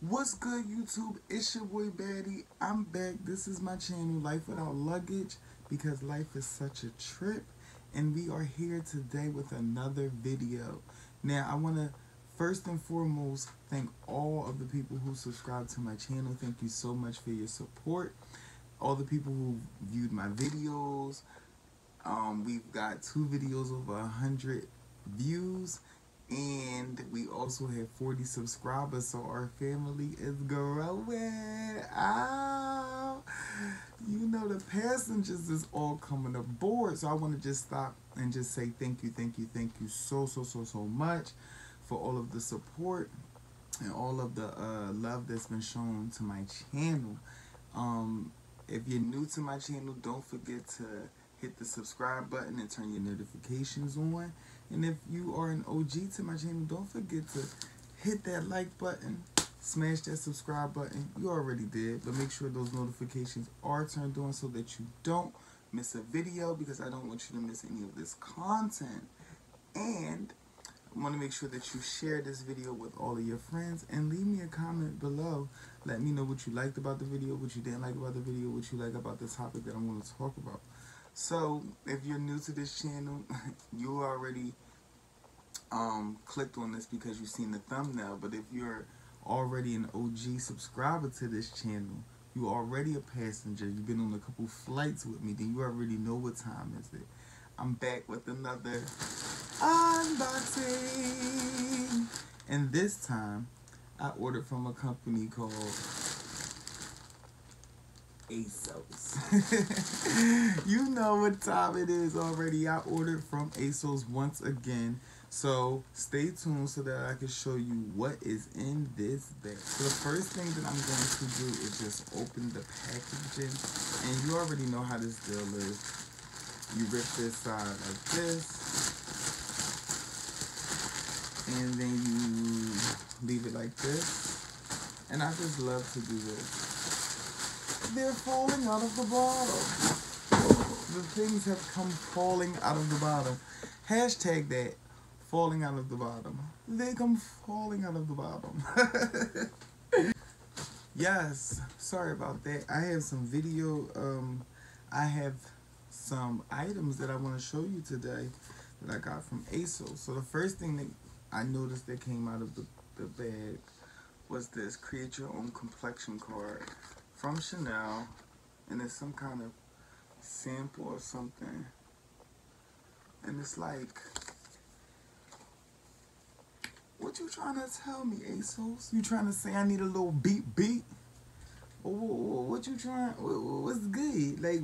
What's good, YouTube? It's your boy Baddie. I'm back. This is my channel, Life Without Luggage, because life is such a trip. And we are here today with another video. Now, I want to first and foremost thank all of the people who subscribe to my channel. Thank you so much for your support. All the people who viewed my videos. Um, we've got two videos over a hundred views and we also have 40 subscribers so our family is growing. Oh you know the passengers is all coming aboard so i want to just stop and just say thank you thank you thank you so so so so much for all of the support and all of the uh, love that's been shown to my channel. Um if you're new to my channel don't forget to hit the subscribe button and turn your notifications on and if you are an OG to my channel, don't forget to hit that like button, smash that subscribe button. You already did, but make sure those notifications are turned on so that you don't miss a video because I don't want you to miss any of this content. And I want to make sure that you share this video with all of your friends and leave me a comment below. Let me know what you liked about the video, what you didn't like about the video, what you like about the topic that I'm going to talk about. So, if you're new to this channel, you already um, clicked on this because you've seen the thumbnail. But if you're already an OG subscriber to this channel, you already a passenger, you've been on a couple flights with me, then you already know what time is it. I'm back with another unboxing. And this time, I ordered from a company called ASOS. you know what time it is already. I ordered from ASOS once again. So stay tuned so that I can show you what is in this bag. So the first thing that I'm going to do is just open the packaging. And you already know how this deal is. You rip this side like this. And then you leave it like this. And I just love to do this they're falling out of the bottle. The things have come falling out of the bottom. Hashtag that, falling out of the bottom. They come falling out of the bottom. yes, sorry about that. I have some video, um, I have some items that I want to show you today that I got from ASOS. So the first thing that I noticed that came out of the, the bag was this create your own complexion card from Chanel and it's some kind of sample or something. And it's like what you trying to tell me ASOS? You trying to say I need a little beat beat? What you trying what's good? Like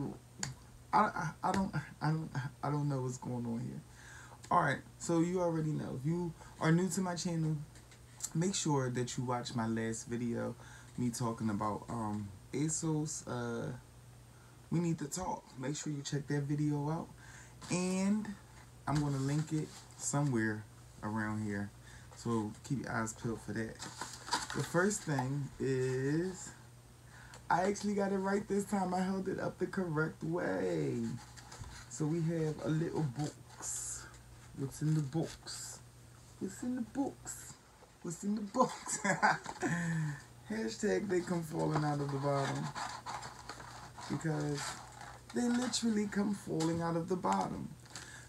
I, I, I don't I don't I don't know what's going on here. Alright so you already know. If you are new to my channel make sure that you watch my last video me talking about um ASOS, uh, we need to talk. Make sure you check that video out. And I'm going to link it somewhere around here. So keep your eyes peeled for that. The first thing is, I actually got it right this time. I held it up the correct way. So we have a little box. What's in the box? What's in the box? What's in the box? Hashtag they come falling out of the bottom. Because they literally come falling out of the bottom.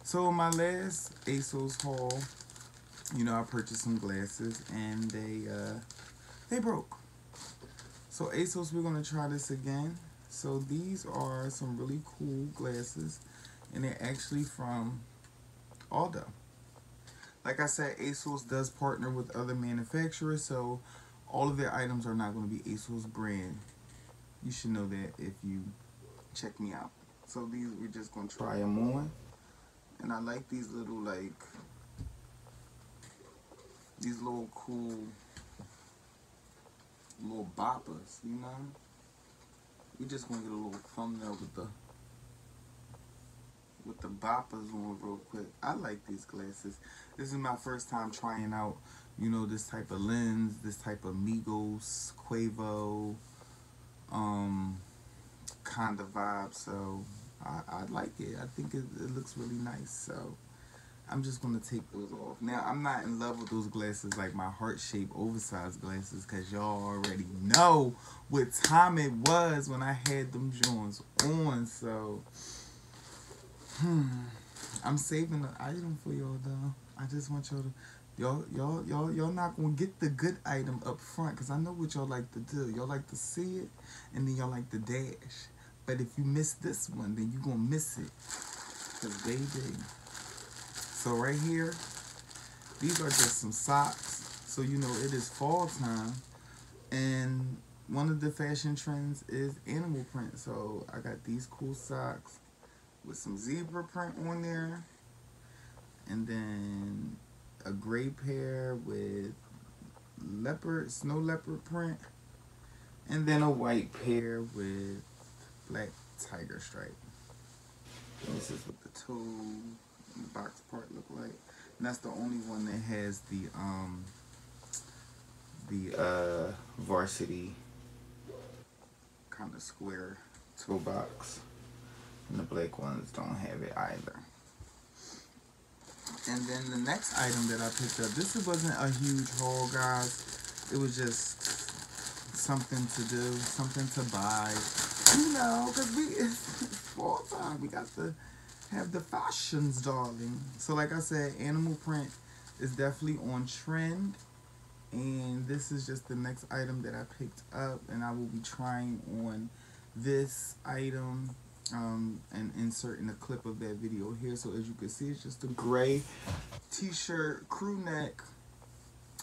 So my last ASOS haul, you know, I purchased some glasses and they uh, they broke. So ASOS, we're gonna try this again. So these are some really cool glasses and they're actually from Aldo. Like I said, ASOS does partner with other manufacturers, so all of their items are not going to be ASOS brand. You should know that if you check me out. So these, we're just going to try them on. And I like these little, like, these little cool, little boppers, you know? We just going to get a little thumbnail with the, with the boppers on real quick. I like these glasses. This is my first time trying out you know, this type of lens, this type of Migos, Quavo, um, kind of vibe. So I, I like it. I think it, it looks really nice. So I'm just gonna take those off. Now I'm not in love with those glasses like my heart shaped oversized glasses because y'all already know what time it was when I had them joints on. So hmm. I'm saving the item for y'all though. I just want y'all to y'all y'all y'all y'all not gonna get the good item up front because I know what y'all like to do. Y'all like to see it and then y'all like to dash. But if you miss this one, then you gonna miss it. Cause baby. So right here, these are just some socks. So you know it is fall time. And one of the fashion trends is animal print. So I got these cool socks with some zebra print on there. And then a gray pair with leopard, snow leopard print. And then a white pair with black tiger stripe. This is what the toe the box part look like. And that's the only one that has the um the uh varsity kind of square toe box. And the black ones don't have it either. And then the next item that I picked up, this wasn't a huge haul, guys. It was just something to do, something to buy. You know, because we, it's fall time. We got to have the fashions, darling. So like I said, animal print is definitely on trend. And this is just the next item that I picked up. And I will be trying on this item um, and inserting a clip of that video here. So as you can see, it's just a gray t-shirt, crew neck.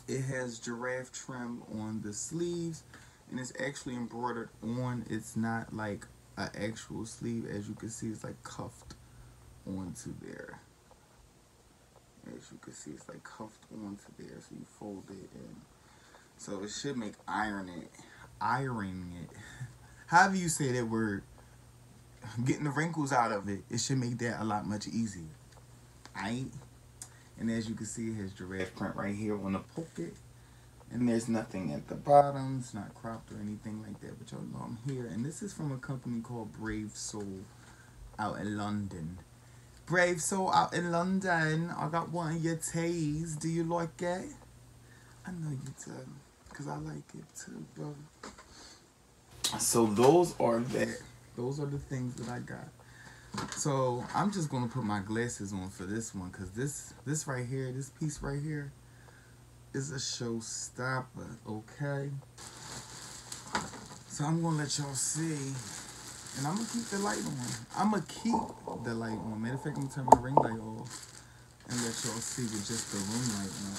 It has giraffe trim on the sleeves. And it's actually embroidered on. It's not like an actual sleeve. As you can see, it's like cuffed onto there. As you can see, it's like cuffed onto there, so you fold it in. So it should make iron it, ironing it. However you say that word, getting the wrinkles out of it, it should make that a lot much easier. Aight? And as you can see, it has giraffe print right here on the pocket. And there's nothing at the bottom. It's not cropped or anything like that, but y'all know I'm here. And this is from a company called Brave Soul out in London. Brave Soul out in London. I got one of your teas. Do you like it? I know you do. Because I like it too, bro. So those are that. Those are the things that I got. So I'm just gonna put my glasses on for this one because this this right here, this piece right here, is a showstopper. Okay. So I'm gonna let y'all see and I'm gonna keep the light on. I'm gonna keep the light on. Matter of fact, I'm gonna turn my ring light off and let y'all see with just the room light on.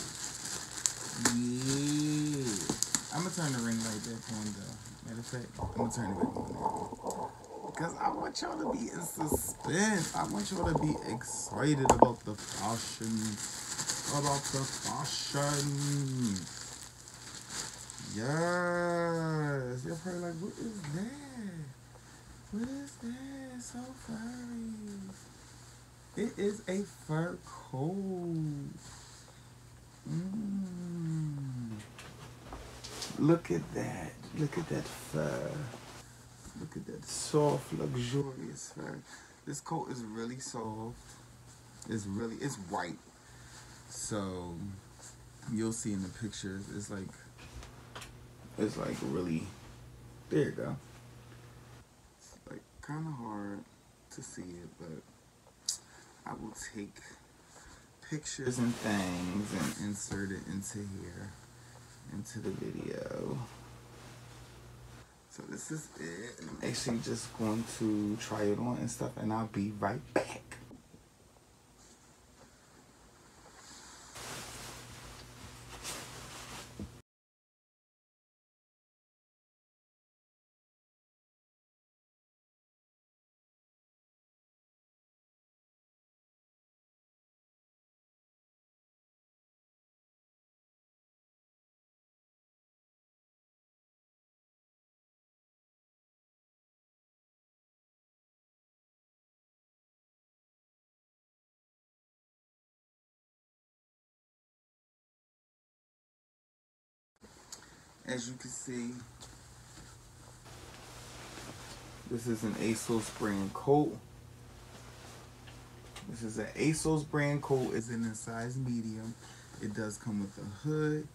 Yeah. I'm gonna turn the ring light back on though. Matter of fact, I'm gonna turn it back on now. Because I want y'all to be in suspense. I want y'all to be excited about the fashion. About the fashion. Yes. You're probably like, what is that? What is this? So furry. It is a fur coat. Mm. Look at that. Look at that fur. Look at that soft, luxurious fur. This coat is really soft. It's really, it's white. So, you'll see in the pictures, it's like, it's like really, there you go It's like kind of hard to see it, but I will take pictures and things and insert it into here, into the video. So this is it. I'm actually just going to try it on and stuff, and I'll be right back. As you can see, this is an ASOS brand coat. This is an ASOS brand coat. It's in a size medium. It does come with a hood.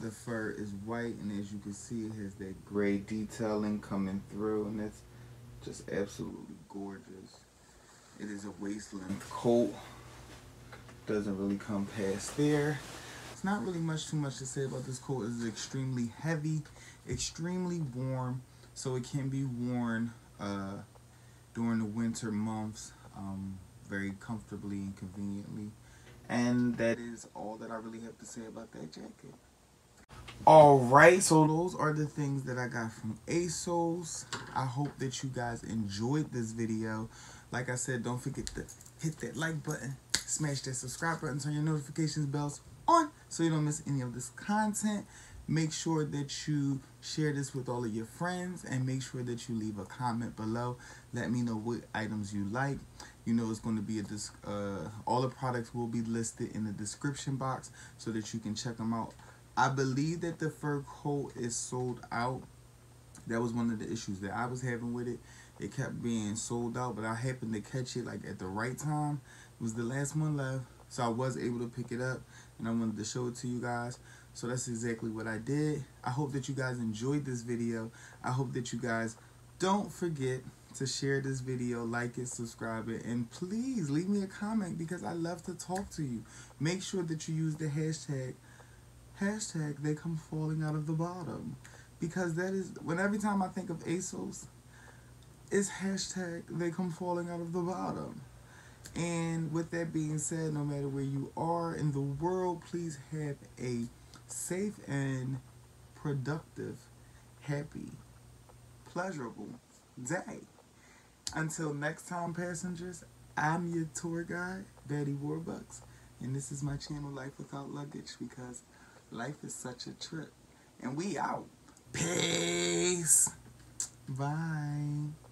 The fur is white, and as you can see, it has that gray detailing coming through, and it's just absolutely gorgeous. It is a waist length coat. Doesn't really come past there. Not really much too much to say about this coat. It's extremely heavy, extremely warm, so it can be worn uh, during the winter months um, very comfortably and conveniently. And that is all that I really have to say about that jacket. Alright, so those are the things that I got from ASOS. I hope that you guys enjoyed this video. Like I said, don't forget to hit that like button, smash that subscribe button, turn your notifications bells on so you don't miss any of this content. Make sure that you share this with all of your friends and make sure that you leave a comment below. Let me know what items you like. You know it's going to be a uh, all the products will be listed in the description box so that you can check them out. I believe that the fur coat is sold out. That was one of the issues that I was having with it. It kept being sold out, but I happened to catch it like at the right time. It was the last one left, so I was able to pick it up, and I wanted to show it to you guys. So that's exactly what I did. I hope that you guys enjoyed this video. I hope that you guys don't forget to share this video, like it, subscribe it, and please leave me a comment because I love to talk to you. Make sure that you use the hashtag, hashtag they come falling out of the bottom. Because that is, when every time I think of ASOS, it's hashtag they come falling out of the bottom. And with that being said, no matter where you are in the world, please have a safe and productive, happy, pleasurable day. Until next time, passengers, I'm your tour guide, Baddie Warbucks, and this is my channel, Life Without Luggage, because life is such a trip. And we out. Peace. Bye.